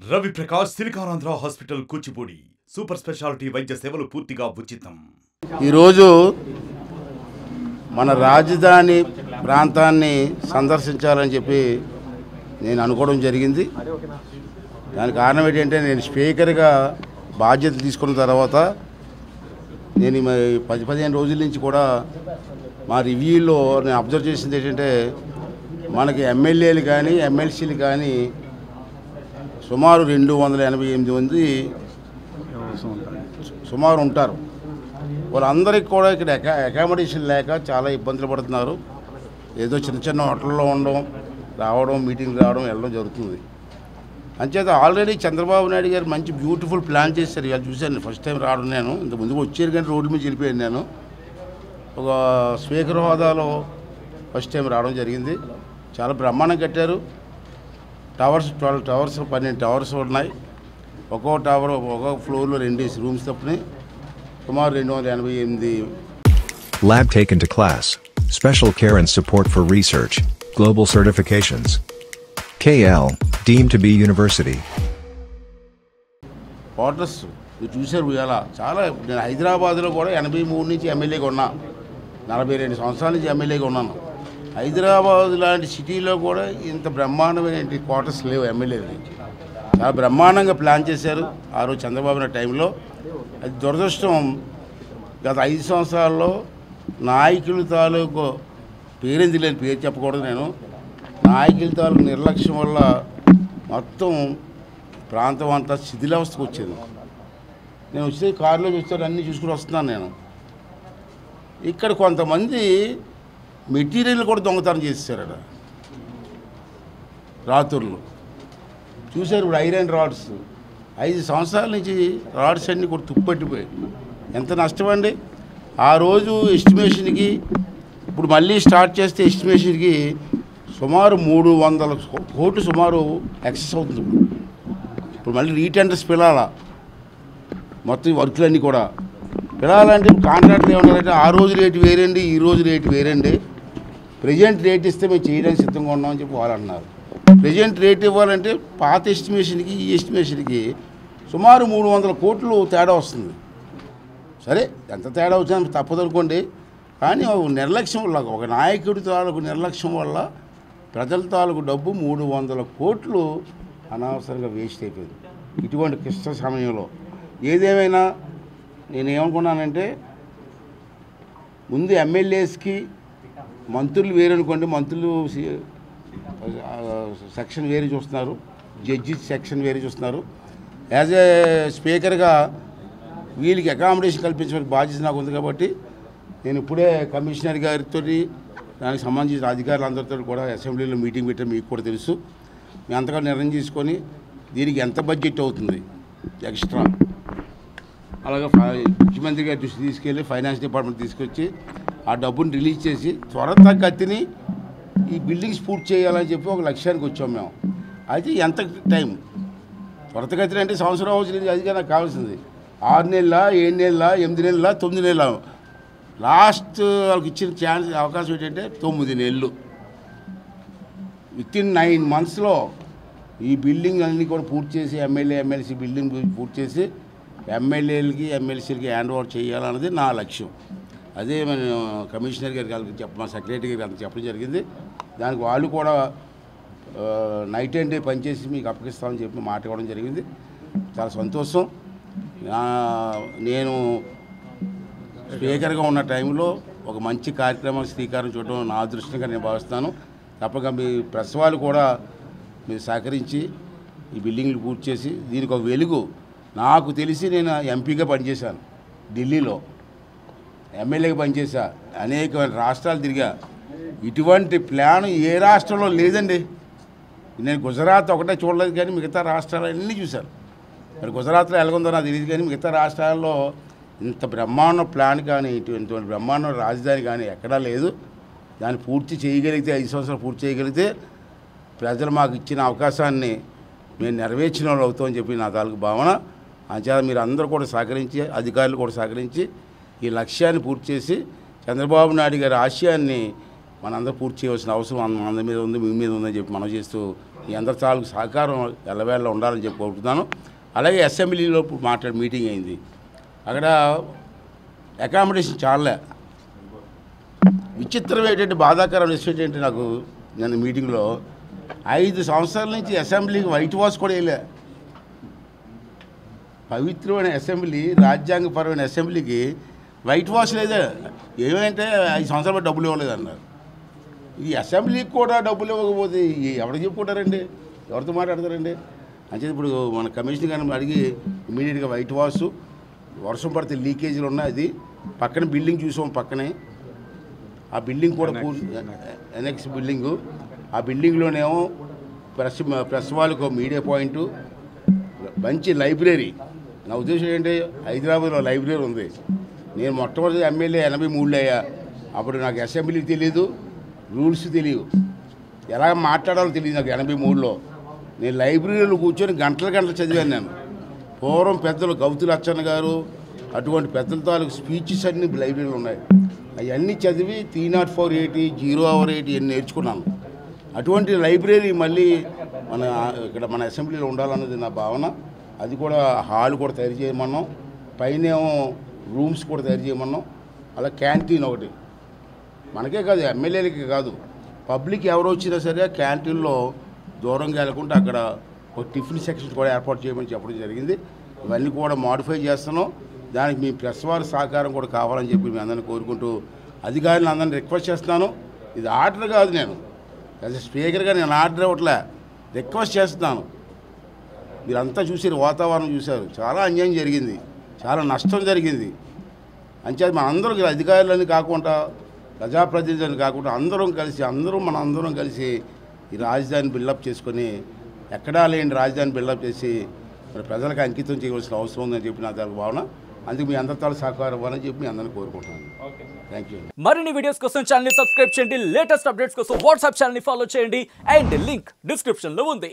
Ravi Prakash SiliconAndhra hospital Kuchipudi super speciality వైద్య సేవలు పూర్తిగా ఉచితం. ఈరోజు మన రాజధాని ప్రాంతాన్ని సందర్శించాలని చెప్పి నేను అనుకోవడం జరిగింది. దానికి కారణం ఏంటంటే నేను స్పీకర్గా బాధ్యతలు తీసుకున్న తర్వాత నేను పది పదిహేను రోజుల నుంచి కూడా మా రివ్యూలో నేను అబ్జర్వ్ చేసింది ఏంటంటే మనకి ఎమ్మెల్యేలు కానీ ఎమ్మెల్సీలు కానీ సుమారు రెండు వందల ఎనభై ఎనిమిది మంది సుమారు ఉంటారు. వాళ్ళందరికీ కూడా ఇక్కడ అకామిడేషన్ లేక చాలా ఇబ్బందులు పడుతున్నారు. ఏదో చిన్న చిన్న హోటల్లో ఉండడం రావడం మీటింగ్ రావడం వెళ్ళడం జరుగుతుంది. అంచేత ఆల్రెడీ చంద్రబాబు నాయుడు గారు మంచి బ్యూటిఫుల్ ప్లాన్ చేశారు. ఇవాళ చూశాను ఫస్ట్ టైం రావడం నేను. ఇంత ముందుకు వచ్చారు కానీ రోడ్డు మీద వెళ్ళిపోయాను నేను. ఒక స్పీకర్ హోదాలో ఫస్ట్ టైం రావడం జరిగింది. చాలా బ్రహ్మాండం కట్టారు. టవర్స్ ట్వెల్వ్ టవర్స్ పన్నెండు టవర్స్ ఉన్నాయి ఒక్కో టవర్ ఒక్కో ఫ్లోర్లో రెండేసి రూమ్స్ తప్పుని సుమారు రెండు వందల ఎనభై ఎనిమిది Lab taken to class. Special care and support for research. Global certifications. KL, deemed to be university. Quarters మీరు చూశారు ఇవాళ చాలా నేను హైదరాబాద్లో కూడా ఎనభై మూడు నుంచి ఎమ్మెల్యేగా ఉన్నా నలభై రెండు సంవత్సరాల నుంచి ఎమ్మెల్యేగా ఉన్నాను హైదరాబాద్ లాంటి సిటీలో కూడా ఇంత బ్రహ్మాండమైన క్వార్టర్స్ లేవు ఎమ్మెల్యేలకి చాలా బ్రహ్మాండంగా ప్లాన్ చేశారు ఆ రోజు చంద్రబాబు నాయుడు టైంలో. అది దురదృష్టం. గత ఐదు సంవత్సరాల్లో నాయకుల తాలూకు పేరెంది లేని పేరు చెప్పకూడదు నేను. నాయకుల తాలూకు నిర్లక్ష్యం వల్ల మొత్తం ప్రాంతం అంతా శిథిలావస్థకు వచ్చింది. నేను వచ్చి కారులో చూస్తాను అన్నీ చూసుకుని వస్తున్నాను నేను. ఇక్కడ కొంతమంది మెటీరియల్ కూడా దొంగతనం చేసేసారట. రాత్రులు. చూశారు ఇప్పుడు ఐరన్ రాడ్స్. ఐదు సంవత్సరాల నుంచి రాడ్స్ అన్నీ కూడా తుప్పట్టిపోయాయి. ఎంత నష్టం అండి ఆ రోజు ఎస్టిమేషన్కి ఇప్పుడు మళ్ళీ స్టార్ట్ చేస్తే ఎస్టిమేషన్కి సుమారు మూడు వందల కోట్లు సుమారు ఎక్సెస్ అవుతుంది ఇప్పుడు. ఇప్పుడు మళ్ళీ రీటెండర్స్ పిలాలా? మొత్తం ఈ కూడా. పిలాలంటే కాంట్రాక్ట్లు ఏమన్నారంటే ఆ రోజు రేటు వేరండి ఈ రోజు రేటు వేరండి. ప్రజెంట్ రేట్ ఇస్తే మేము చేయడానికి సిద్ధంగా ఉన్నామని చెప్పి వాళ్ళు అన్నారు. ప్రజెంట్ రేట్ ఇవ్వాలంటే పాత ఎస్టిమేషన్కి ఈ ఎస్టిమేషన్కి సుమారు మూడు వందల కోట్లు తేడా వస్తుంది. సరే ఎంత తేడా వచ్చినా తప్పదనుకోండి కానీ ఒక నిర్లక్ష్యం వల్ల ఒక నాయకుడి తాలూకు నిర్లక్ష్యం వల్ల ప్రజల తాలూకు డబ్బు మూడు వందల కోట్లు అనవసరంగా వేస్ట్ అయిపోయింది. ఇటువంటి క్లిష్ట సమయంలో ఏదేమైనా నేను ఏమనుకున్నానంటే ముందు ఎమ్మెల్యేస్కి మంత్రులు వేరనుకోండి మంత్రులు సెక్షన్ వేరే చూస్తున్నారు జడ్జి సెక్షన్ వేరే చూస్తున్నారు. యాజ్ ఏ స్పీకర్గా వీళ్ళకి అకామిడేషన్ కల్పించడానికి బాధ్యత నాకు ఉంది కాబట్టి నేను ఇప్పుడే కమిషనర్ గారితో దానికి సంబంధించిన అధికారులందరితో కూడా అసెంబ్లీలో మీటింగ్ పెట్టాం మీకు కూడా తెలుసు. మేము అంతగా నిర్ణయం తీసుకొని దీనికి ఎంత బడ్జెట్ అవుతుంది ఎక్స్ట్రా? అలాగే ఫై- ముఖ్యమంత్రి గారి దృష్టి తీసుకెళ్ళి ఫైనాన్స్ డిపార్ట్మెంట్ తీసుకొచ్చి ఆ డబ్బుని రిలీజ్ చేసి త్వర తగ్గతిని ఈ బిల్డింగ్స్ పూర్తి చేయాలని చెప్పి ఒక లక్ష్యానికి వచ్చాం మేము. అయితే ఎంత టైం? త్వరతగతిని అంటే సంవత్సరం అవసరం అదిగా నాకు కావాల్సింది. ఆరు నెలల ఏడు నెలల ఎనిమిది నెలల తొమ్మిది నెలల. లాస్ట్ వాళ్ళకి ఇచ్చిన ఛాన్స్ అవకాశం ఏంటంటే తొమ్మిది నెలలు. విత్ ఇన్ నైన్ మంత్స్లో ఈ బిల్డింగ్ అన్నీ కూడా పూర్తి చేసి ఎమ్మెల్యే ఎమ్మెల్సీ బిల్డింగ్ పూర్తి చేసి ఎమ్మెల్యేలకి ఎమ్మెల్సీలకి హ్యాండ్ ఓవర్ చేయాలన్నది నా లక్ష్యం. అదే మేము కమిషనర్ గారికి వాళ్ళకి చెప్ప మా సెక్రటరీ గారికి అంత చెప్పడం జరిగింది. దానికి వాళ్ళు కూడా నైట్ అండ్ డే పనిచేసి మీకు అప్పగిస్తామని చెప్పి మాట ఇవ్వడం జరిగింది. చాలా సంతోషం. నా- నేను స్పీకర్గా ఉన్న టైంలో ఒక మంచి కార్యక్రమం శ్రీకారం చూడడం నా అదృష్టంగా నేను భావిస్తాను. తప్పక మీ ప్రెస్ వాళ్ళు కూడా మీరు సహకరించి ఈ బిల్డింగ్లు పూర్తి చేసి దీనికి ఒక వెలుగు. నాకు తెలిసి నేను ఎంపీగా పనిచేశాను ఢిల్లీలో. ఎమ్మెల్యేగా పనిచేసా అనేక రాష్ట్రాలు తిరిగా. ఇటువంటి ప్లాన్ ఏ రాష్ట్రంలో లేదండి. నేను గుజరాత్ ఒకటే చూడలేదు కానీ మిగతా రాష్ట్రాలు అన్నీ చూశాను. మరి గుజరాత్లో ఎలాగుందో నాకు తెలియదు కానీ మిగతా రాష్ట్రాల్లో ఇంత బ్రహ్మాండ ప్లాన్ కానీ ఇటువంటి బ్రహ్మాండ రాజధాని కానీ ఎక్కడా లేదు. దాన్ని పూర్తి చేయగలిగితే ఐదు సంవత్సరాలు పూర్తి చేయగలిగితే ప్రజలు మాకు ఇచ్చిన అవకాశాన్ని మేము నెరవేర్చిన వాళ్ళు అవుతామని చెప్పి నా తాలూకు భావన. అంచేత మీరు అందరూ కూడా సహకరించి అధికారులు కూడా సహకరించి ఈ లక్ష్యాన్ని పూర్తి చేసి చంద్రబాబు నాయుడు గారి ఆశయాన్ని మనందరూ పూర్తి చేయవలసిన అవసరం మన అందరి మీద ఉంది మీ మీద ఉందని చెప్పి మనం చేస్తూ ఈ అందరి తాలూకు సహకారం ఎల్లవేళ ఉండాలని చెప్పి కోరుతున్నాను అలాగే అసెంబ్లీలో మాట్లాడి మీటింగ్ అయింది. అక్కడ అకామిడేషన్ చాలా విచిత్రం ఏంటంటే బాధాకరం విషయం ఏంటంటే నాకు నేను మీటింగ్లో ఐదు సంవత్సరాల నుంచి అసెంబ్లీకి వైట్ వాష్ కూడా వేయలే. పవిత్రమైన అసెంబ్లీ రాజ్యాంగపరమైన అసెంబ్లీకి వైట్ వాష్ లేదా. ఏమంటే ఐదు సంవత్సరాల డబ్బులు ఇవ్వలేదు అన్నారు. ఈ అసెంబ్లీకి కూడా డబ్బులు ఇవ్వకపోతే ఎవరికి చెప్పుకుంటారండి? ఎవరితో మాట్లాడతారండి? అంటే ఇప్పుడు మన కమిషన్ గారిని అడిగి ఇమీడియట్గా వైట్ వాష్ వర్షం పడితే లీకేజీలు ఉన్నాయి అది. పక్కన బిల్డింగ్ చూసాం పక్కనే. ఆ బిల్డింగ్ కూడా పూర్తి ఎనెక్స్ బిల్డింగు. ఆ బిల్డింగ్లోనేమో ప్రెస్ ప్రెస్ వాళ్ళకు మీడియా పాయింట్ మంచి లైబ్రరీ. నా ఉద్దేశం ఏంటి? హైదరాబాద్లో లైబ్రరీ ఉంది. నేను మొట్టమొదటి ఎమ్మెల్యే ఎనభై మూడులో అయ్యా. అప్పుడు నాకు అసెంబ్లీ తెలియదు రూల్స్ తెలియదు ఎలా మాట్లాడాలో తెలియదు నాకు ఎనభై మూడులో. నేను లైబ్రరీలో కూర్చొని గంటల గంటలు చదివాను నేను. పూర్వం పెద్దలు గౌతు లచ్చన్న గారు అటువంటి పెద్దల తాలూకు స్పీచెస్ అన్ని లైబ్రరీలో ఉన్నాయి. అవన్నీ చదివి three nought four eighty zero hour eighty అన్ని నేర్చుకున్నాను. అటువంటి లైబ్రరీ మళ్ళీ మన ఇక్కడ మన అసెంబ్లీలో ఉండాలన్నది నా భావన. అది కూడా హాల్ కూడా తయారు చేయమన్నాం. పైనేమో రూమ్స్ కూడా తయారు చేయమన్నాం. అలా క్యాంటీన్ ఒకటి. మనకే కాదు ఎమ్మెల్యేలకి కాదు. పబ్లిక్ ఎవరు వచ్చినా సరే క్యాంటీన్లో దూరంగా వెళ్ళకుండా అక్కడ ఒక టిఫిన్ సెక్షన్ కూడా ఏర్పాటు చేయమని చెప్పడం జరిగింది. ఇవన్నీ కూడా మాడిఫై చేస్తున్నాం. దానికి మీ ప్రెస్ వారి సహకారం కూడా కావాలని చెప్పి మీ అందరిని కోరుకుంటూ అధికారులను అందరిని రిక్వెస్ట్ చేస్తున్నాను. ఇది ఆర్డర్ కాదు నేను. యాజ్ స్పీకర్గా నేను ఆర్డర్ ఇవ్వట్లే. రిక్వెస్ట్ చేస్తున్నాను. మీరంతా చూసారు వాతావరణం చూశారు. చాలా అన్యాయం జరిగింది. చాలా నష్టం జరిగింది. అంచేది మన అందరం అధికారులని కాకుండా ప్రజాప్రతినిధులని కాకుండా అందరం కలిసి అందరం మన అందరం కలిసి ఈ రాజధాని బిల్డప్ చేసుకొని ఎక్కడా లేని రాజధాని బిల్డప్ చేసి మరి ప్రజలకు అంకితం చేయవలసిన అవసరం ఉందని చెప్పి నా దాని భావన. అందుకు మీ అందరితో సహకారం ఇవ్వాలని చెప్పి మీ అందరిని కోరుకుంటున్నాను. థ్యాంక్ యూ మరిన్ని వీడియోస్ కోసం ఛానల్ని సబ్స్క్రైబ్ చేయండి. లేటెస్ట్ అప్డేట్స్ కోసం వాట్సాప్ ఛానల్ని ఫాలో చేయండి. అండ్ లింక్ డిస్క్రిప్షన్లో ఉంది.